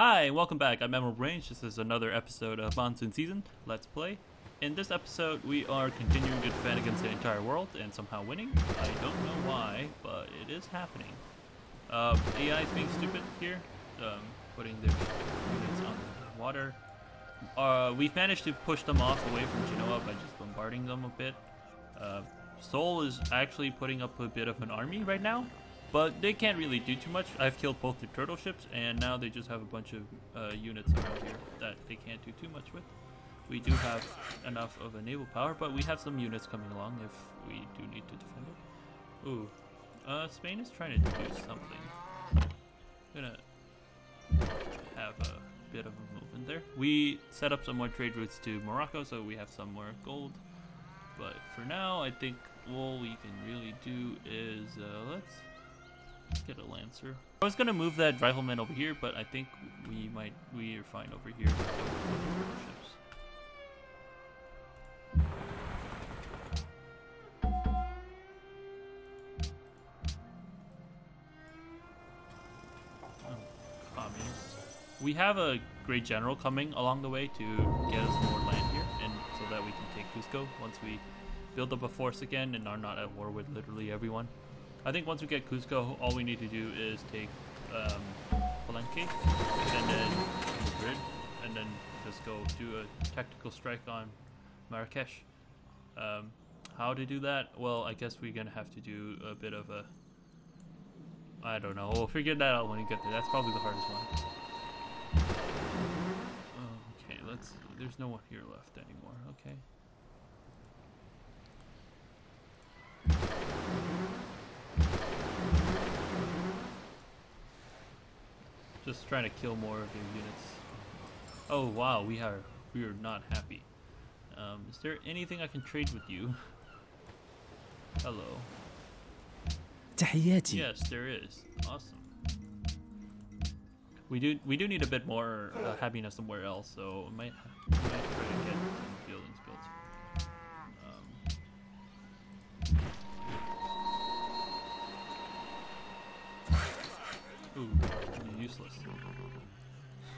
Hi, welcome back. I'm Emerald Range. This is another episode of Monsoon Season. Let's play. In this episode, we are continuing to defend against the entire world and somehow winning. I don't know why, but it is happening. Uh, AI is being stupid here, um, putting their units on the water. Uh, we've managed to push them off away from Genoa by just bombarding them a bit. Uh, Seoul is actually putting up a bit of an army right now, but they can't really do too much. I've killed both the turtle ships, and now they just have a bunch of uh, units around here that they can't do too much with. We do have enough of a naval power, but we have some units coming along if we do need to defend it. Ooh, uh, Spain is trying to do something. I'm gonna have a bit of a movement there. We set up some more trade routes to Morocco, so we have some more gold. But for now, I think all we can really do is uh, let's get a lancer. I was gonna move that rifleman over here, but I think we might we are fine over here. Oh. We have a great general coming along the way to get us more land here, and so that we can take Cusco once we build up a force again and are not at war with literally everyone. I think once we get Cusco, all we need to do is take um, Palenque and then Madrid, and then just go do a tactical strike on Marrakesh. Um, how to do that? Well, I guess we're gonna have to do a bit of a. I don't know. We'll figure that out when we get there. That's probably the hardest one. Okay, let's. There's no one here left anymore. Okay. Just trying to kill more of their units. Oh wow, we are we are not happy. Um, is there anything I can trade with you? Hello. تحياتي Yes, there is. Awesome. We do we do need a bit more uh, happiness somewhere else, so I might, I might try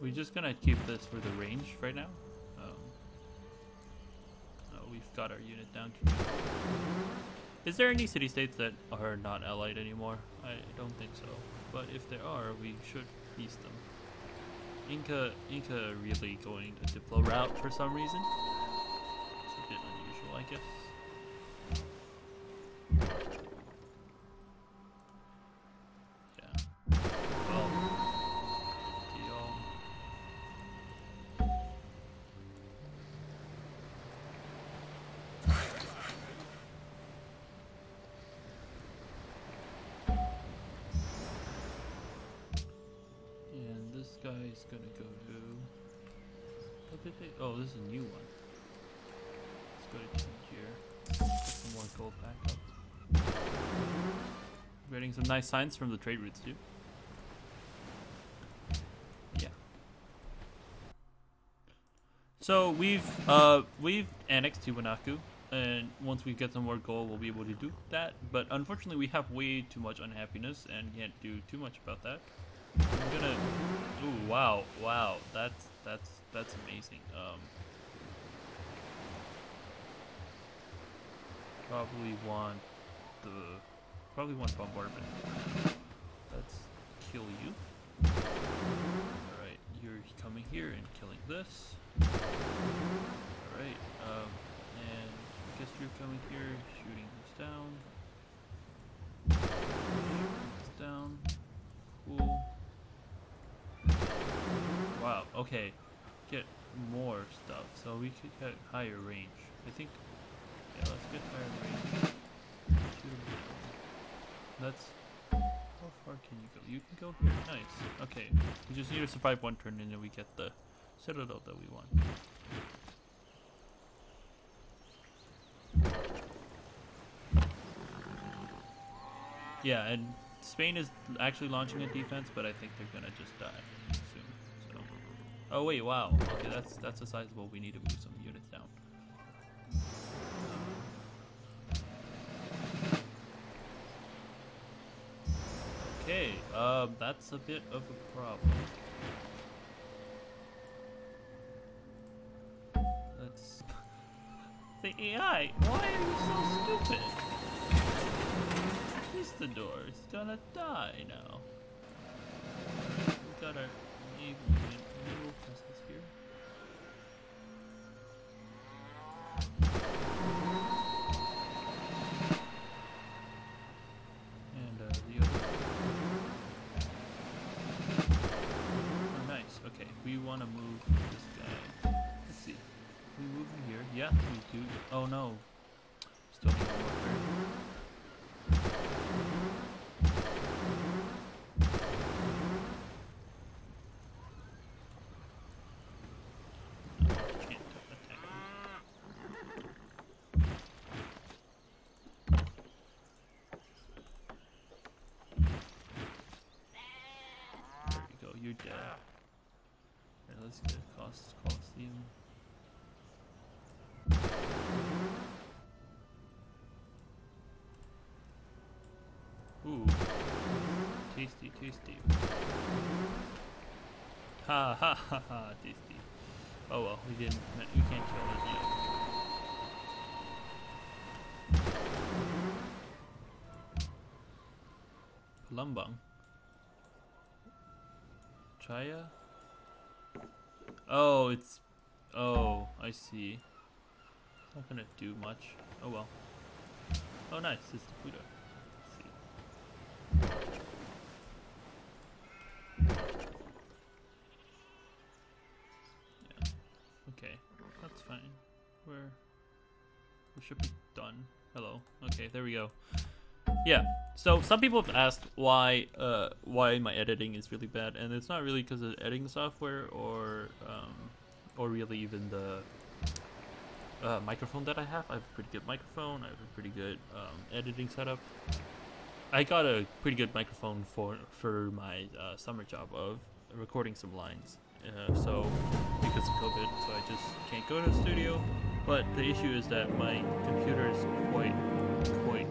We're just gonna keep this for the range right now. Oh, we've got our unit down. Is there any city states that are not allied anymore? I don't think so. But if there are, we should feast them. Inca, Inca really going the Diplo route for some reason. It's a bit unusual, I guess. And this guy is gonna go to. Oh, this is a new one. Let's go to Tangier. Get some more gold back up. Getting some nice signs from the trade routes too. Yeah. So we've uh we've annexed Tiwanaku, and once we get some more gold, we'll be able to do that. But unfortunately, we have way too much unhappiness and can't do too much about that. I'm gonna. Ooh, wow, wow, that's that's that's amazing. Um, probably want the probably want bombardment. Let's kill you. All right, you're coming here and killing this. All right, um, and I guess you're coming here, shooting this down. Shooting this down. Cool. Okay. Get more stuff. So we could get higher range. I think yeah, let's get higher range. That's How far can you go? You can go here. Nice. Okay. We just need to survive one turn and then we get the citadel that we want. Yeah, and Spain is actually launching a defense, but I think they're gonna just die. Oh wait, wow. Okay, that's that's a sizable. We need to move some units down. Okay, um, that's a bit of a problem. Let's. The AI, why are you so stupid? Conquistador is gonna die now. We got unit. Naval presence here. And uh, the other. Oh, nice. Okay, we want to move this guy. Let's see. Can we move him here? Yeah, we do. Oh no. Still need one more turn. No, can't attack him. There you go, you're dead. Let's get cost Coliseum. Ooh. Tasty, tasty. Ha ha ha ha, tasty. Oh well, we didn't, we can't kill it yet. Palembang. Oh, it's. Oh, I see. Not gonna do much. Oh well. Oh, nice. It's the Pluto. Yeah. Okay. That's fine. We're. We should be done. Hello. Okay, there we go. Yeah. So some people have asked why uh, why my editing is really bad, and it's not really because of editing software or um, or really even the uh, microphone that I have. I have a pretty good microphone. I have a pretty good um, editing setup. I got a pretty good microphone for for my uh, summer job of recording some lines. Uh, so because of COVID, so I just can't go to the studio. But the issue is that my computer is quite quite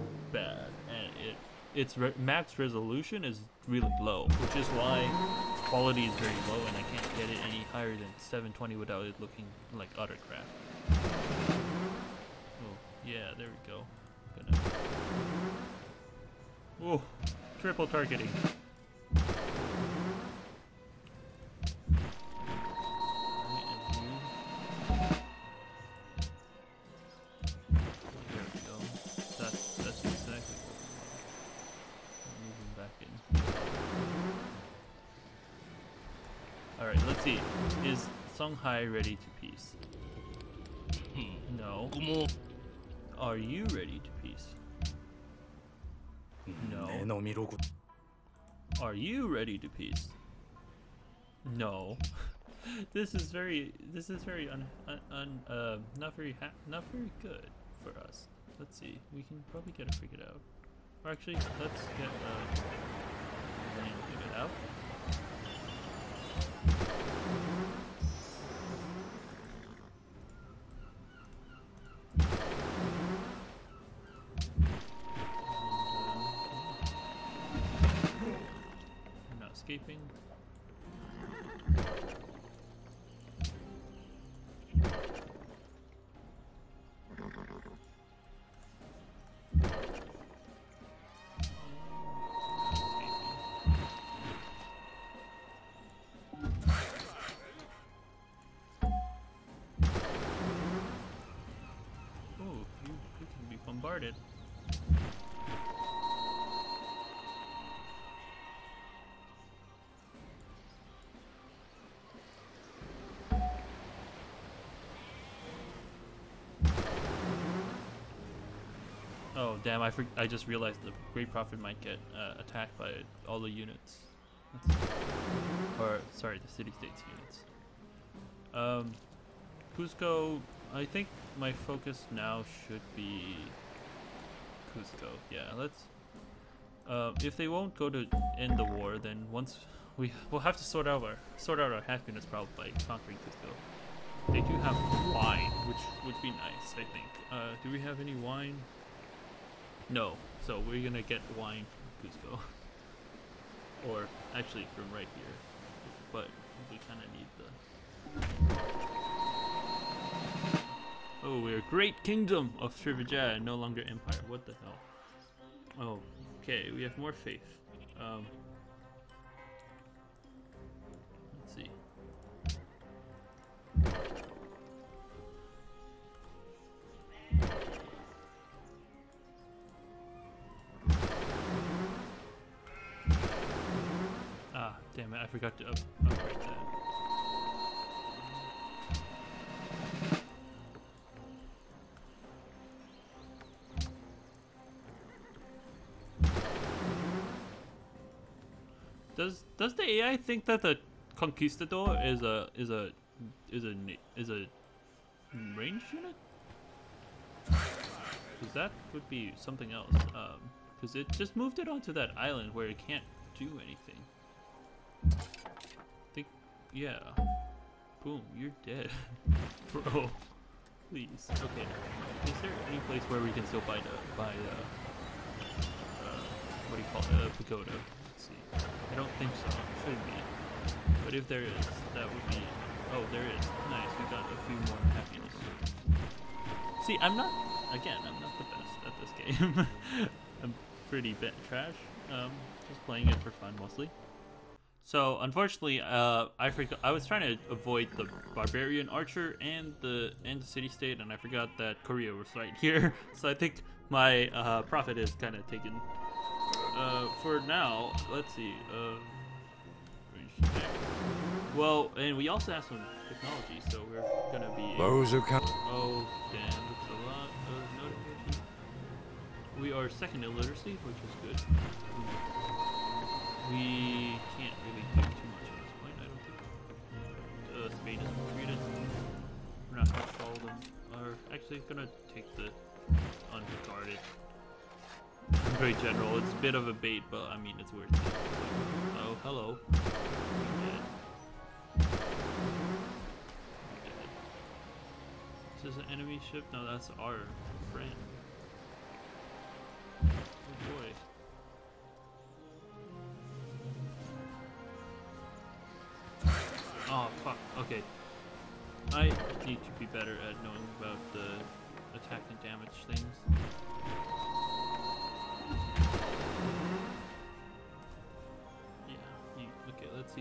its re- max resolution is really low, which is why quality is very low, and I can't get it any higher than 720 without it looking like utter crap. Oh yeah, there we go. Gonna. Oh, triple targeting. See. Is Songhai ready to peace? Hmm. No. Hmm. Eh, Are you ready to peace? No. Are you ready to peace? No. this is very this is very un, un, un uh not very not very good for us. Let's see. We can probably get it figured out. Or actually, let's get uh, figured out. Escaping. Oh, bombarded. Damn! I for- I just realized the Great Prophet might get uh, attacked by all the units. Or sorry, the city-states units. Um, Cusco. I think my focus now should be Cusco. Yeah, let's. Uh, if they won't go to end the war, then once we we'll have to sort out our sort out our happiness problem by conquering Cusco. They do have wine, which would be nice, I think. Uh, do we have any wine? No, so we're gonna get wine from Cusco. or actually from right here. But we kinda need the... Oh, we're Great Kingdom of Srivijaya, no longer Empire. What the hell? Oh, okay, we have more faith. Um, I forgot to up upgrade that. Does does the AI think that the conquistador is a is a is a is a range unit? Because that would be something else. Um, because it just moved it onto that island where it can't do anything. Think, yeah. Boom, you're dead, bro. Please. Okay. Is there any place where we can still buy the buy the uh, what do you call it? Uh, pagoda. Let's see. I don't think so. Shouldn't be. But if there is, that would be. Oh, there is. Nice. We got a few more happiness. See, I'm not. Again, I'm not the best at this game. I'm pretty bit trash. Um, just playing it for fun mostly. So unfortunately, uh, I forgot. I was trying to avoid the barbarian archer and the and the city state, and I forgot that Korea was right here. So I think my uh, prophet is kind of taken. Uh, for now, let's see. Uh, well, and we also have some technology, so we're gonna be. Those who come. Oh, damn, that's a lot of notifications. We are second illiteracy, which is good. We can't really do too much at this point, I don't think. Uh, Spain is retreated. We're not gonna follow them. Are actually gonna take the unguarded. Very general. It's a bit of a bait, but I mean, it's worth it. Oh, hello. Is this an enemy ship? No, that's our friend.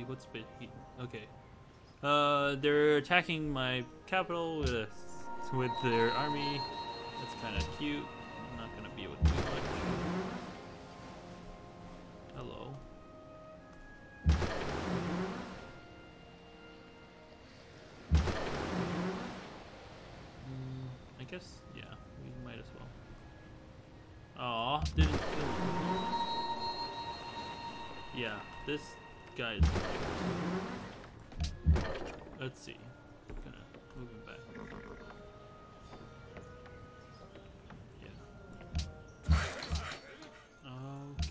What's been. Okay. Uh, they're attacking my capital with a, with their army. That's kind of cute. I'm not gonna be able to much. Hello. Mm, I guess, yeah, we might as well. Aw, didn't kill him. Yeah, this guy is. Let's see. Gonna move him back. Yeah.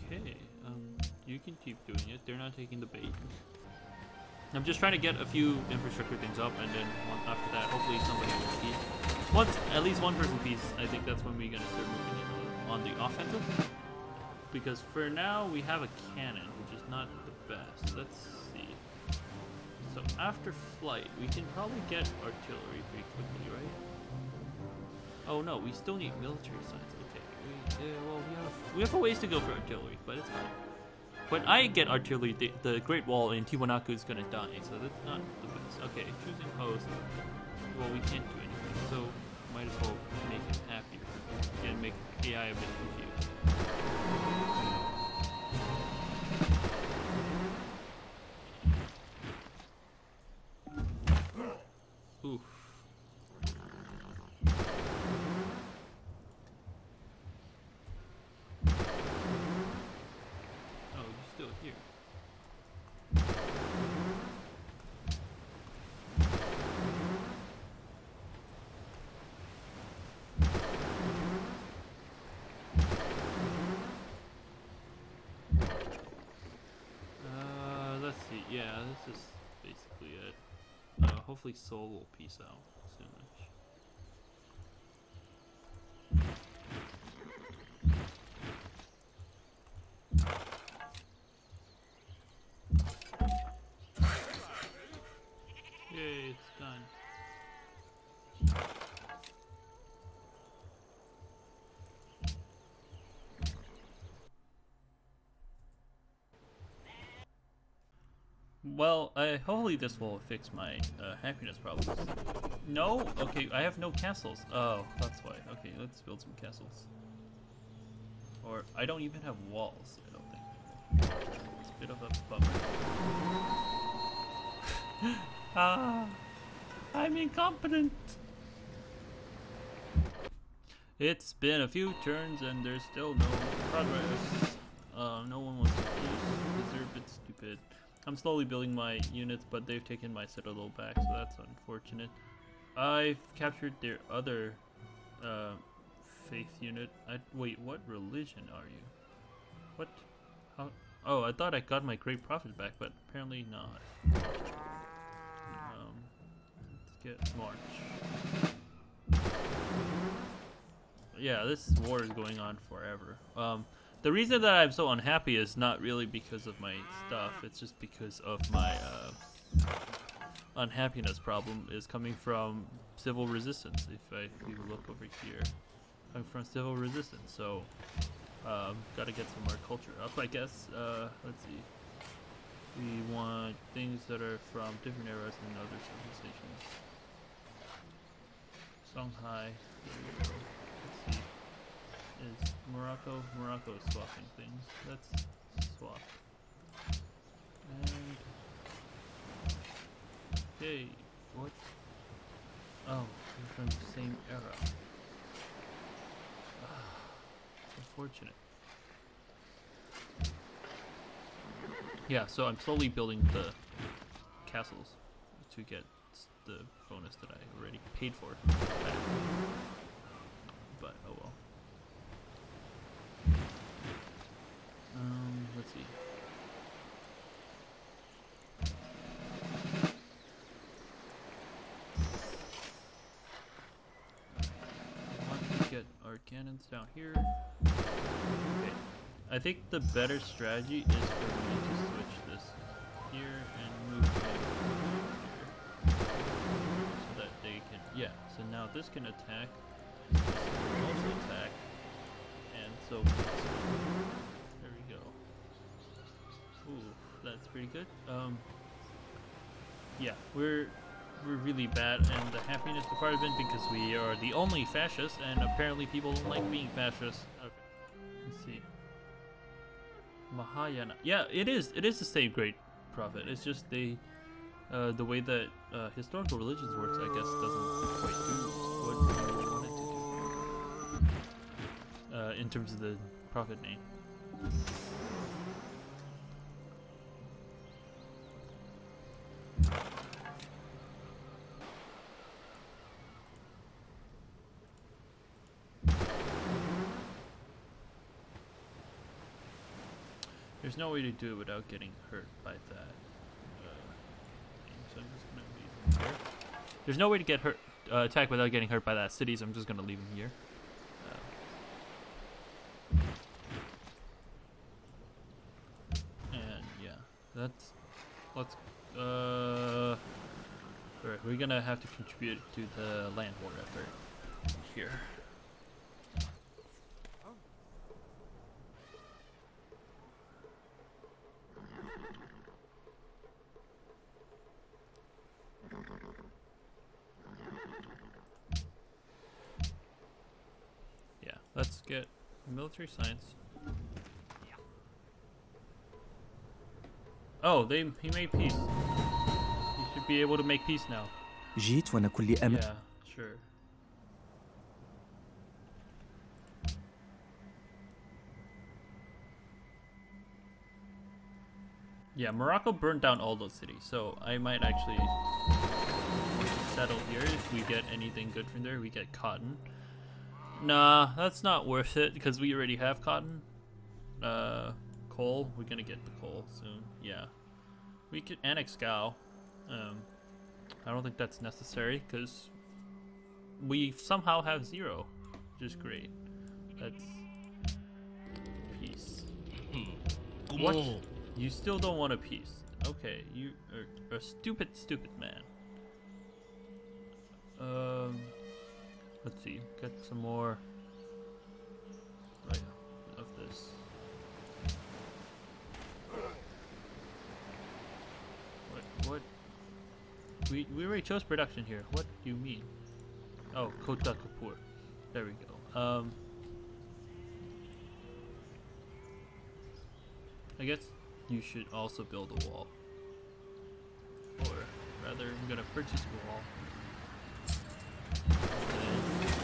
Okay. Um, you can keep doing it. They're not taking the bait. I'm just trying to get a few infrastructure things up, and then one, after that, hopefully somebody will peace. Once at least one person peace, I think that's when we're gonna start moving in on, the offensive. Because for now we have a cannon, not the best. Let's see. So after flight, we can probably get artillery pretty quickly, right? Oh no, we still need military science. Okay, we, uh, well we have we have a ways to go for artillery, but it's fine. When I get artillery, the, the Great Wall in Tiwanaku is gonna die, so that's not the best. Okay, choosing post. Well, we can't do anything, so might as well make it happier and make AI a bit confused. Oof. see. Yeah, this is basically it. Uh, hopefully Seoul will peace out Well, uh, hopefully this will fix my uh, happiness problems. No? Okay, I have no castles. Oh, that's why. Okay, let's build some castles. Or, I don't even have walls, I don't think. It's a bit of a bummer. ah, I'm incompetent! It's been a few turns and there's still no progress. Uh, no one wants to please. They're a bit stupid. I'm slowly building my units, but they've taken my citadel back, so that's unfortunate. I've captured their other uh, faith unit. I, wait, what religion are you? What? How? Oh, I thought I got my great prophet back, but apparently not. Um, let's get March. Yeah, this war is going on forever. Um, the reason that I'm so unhappy is not really because of my stuff. It's just because of my uh, unhappiness problem is coming from civil resistance. If I if look over here, coming from civil resistance. So, um, gotta get some more culture up, I guess. Uh, let's see. We want things that are from different eras and other civilizations. Songhai. There we go. Let's see is Morocco. Morocco is swapping things. Let's swap. And hey, what? Oh, they're from the same era. Ah, unfortunate. Yeah, so I'm slowly building the castles to get the bonus that I already paid for back. But oh well. Um, let's see. I want to get our cannons down here. Okay. I think the better strategy is for me to switch this here and move here. So that they can, yeah, so now this can attack, this can also attack, and so there we go. Ooh, that's pretty good. Um, yeah, we're we're really bad, and the happiness department because we are the only fascists, and apparently people don't like being fascists. Okay, let's see. Mahayana. Yeah, it is. It is the same great prophet. It's just they, uh, the way that uh, historical religions works, I guess, doesn't quite do what we want it to do. Uh, in terms of the prophet name. There's no way to do it without getting hurt by that. Uh. There's no way to get hurt, uh, attack without getting hurt by that city, so I'm just gonna leave him here. Uh, and yeah, that's let's. Uh, alright, we're gonna have to contribute to the land war effort here. Yeah, let's get military science. Oh, they he made peace. He should be able to make peace now. جيت وأنا كلي أمل Yeah, sure. Yeah, Morocco burned down all those cities, so I might actually settle here if we get anything good from there. We get cotton. Nah, that's not worth it because we already have cotton. Uh, coal. We're gonna get the coal soon. Yeah. We could annex Gao. Um, I don't think that's necessary because we somehow have zero, which is great. That's peace. What? You still don't want a peace? Okay, you are a stupid, stupid man. Um, let's see. Get some more. Right of this. What? What? We we already chose production here. What do you mean? Oh, Kota Kapur. There we go. Um. I guess you should also build a wall. Or rather, I'm gonna purchase a wall.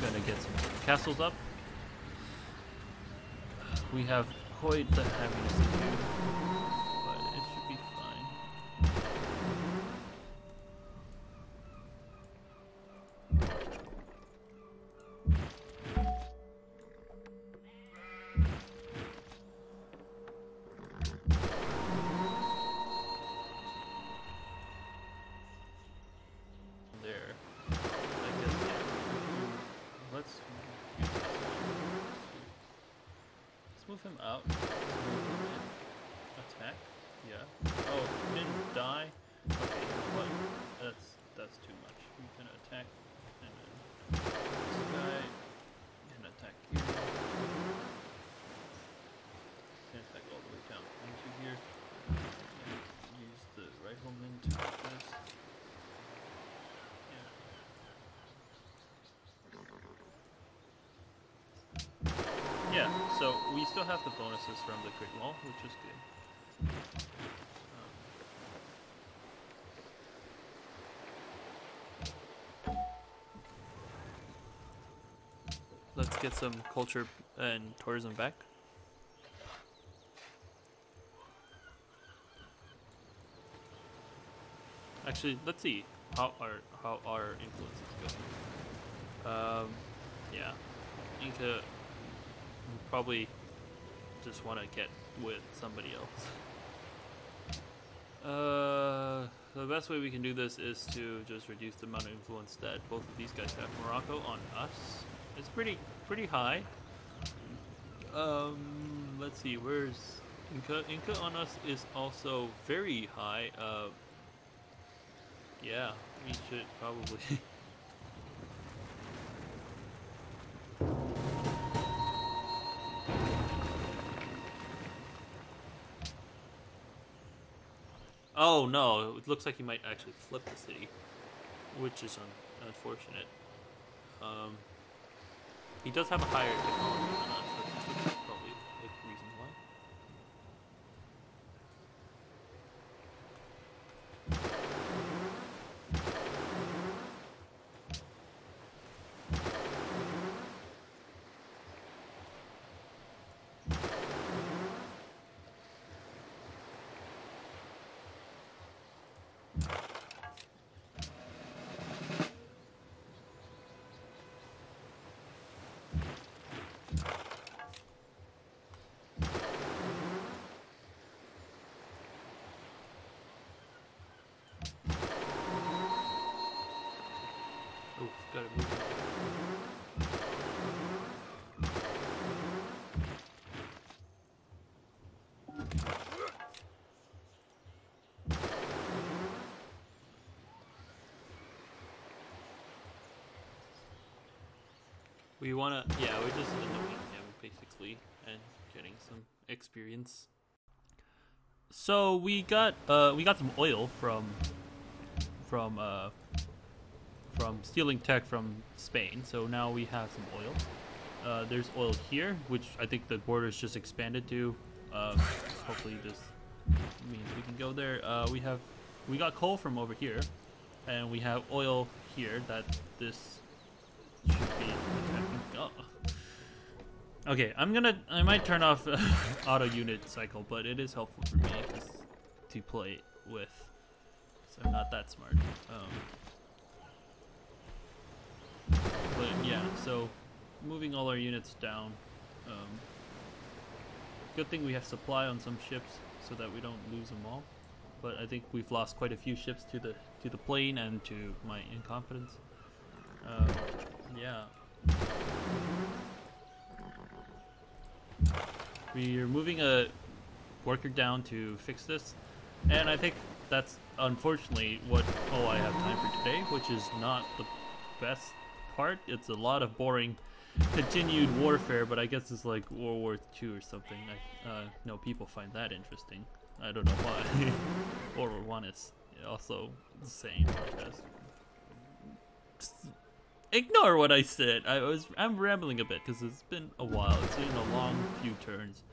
Gonna get some castles up. We have quite the heaviness to do, what? That's that's too much. We can attack and then this guy can attack here. Can attack all the way down into here. And use the rifleman to this. Yeah. Yeah, so we still have the bonuses from the Great Wall, which is good. Some culture and tourism back. Actually, let's see how our how our influence is going. Um, yeah, Inca probably just want to get with somebody else. Uh, the best way we can do this is to just reduce the amount of influence that both of these guys have. Morocco on us It's pretty pretty high. Um, let's see, where's Inca? Inca on us is also very high. Uh, yeah, we should probably. Oh no, it looks like he might actually flip the city, which is un- unfortunate. Um, he does have a higher technology gotta move. We wanna, yeah, we're just annoying him basically and getting some experience. So we got, uh, we got some oil from, from, uh, from stealing tech from Spain. So now we have some oil. Uh, there's oil here, which I think the border's just expanded to. Um, hopefully this means we can go there. Uh, we have we got coal from over here, and we have oil here that this should be. Okay, I'm gonna I might turn off auto unit cycle, but it is helpful for me to play with. So I'm not that smart. Um, but yeah, so moving all our units down. Um, good thing we have supply on some ships so that we don't lose them all. but I think we've lost quite a few ships to the to the plane and to my incompetence. Uh, yeah. We're moving a worker down to fix this, and I think that's unfortunately what all I have time for today, which is not the best part. It's a lot of boring continued warfare, but I guess it's like World War II or something. I, uh, no, people find that interesting. I don't know why. World War One is also the same. Ignore what I said. I was I'm rambling a bit because it's been a while. It's been a long few turns.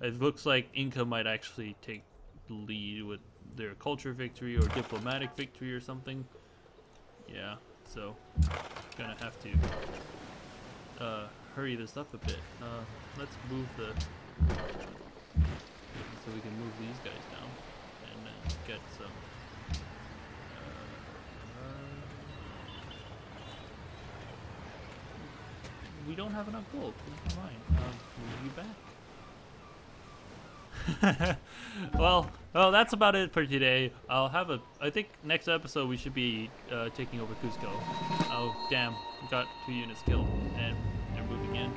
It looks like Inca might actually take the lead with their culture victory or diplomatic victory or something. Yeah, so gonna have to uh, hurry this up a bit. Uh, let's move the so we can move these guys down and uh, get some. Uh, we don't have enough gold. Never mind. Um, move you back. well, well, that's about it for today. I'll have a. I think next episode we should be uh, taking over Cusco. Oh damn, got two units killed and they're moving in.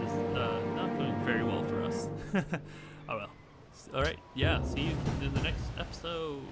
This is uh, not going very well for us. oh well. All right. Yeah. See you in the next episode.